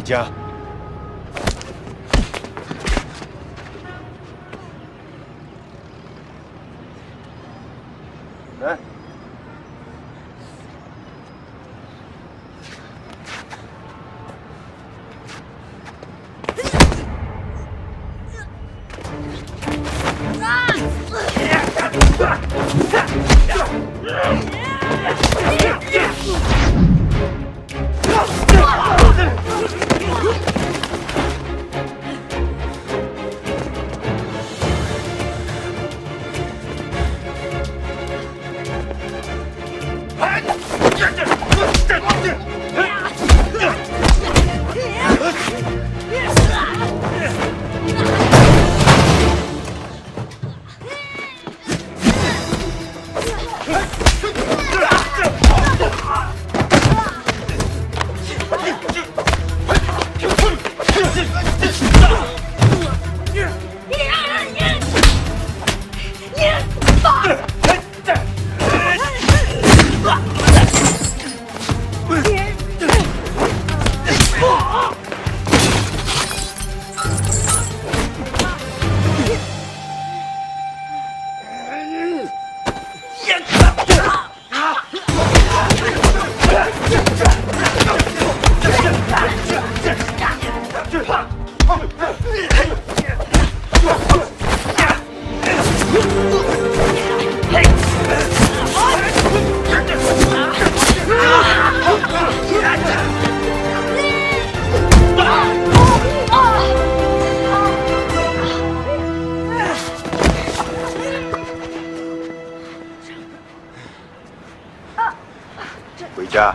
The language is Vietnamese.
家。来。这这不好走啊。回家。